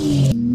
Yeah.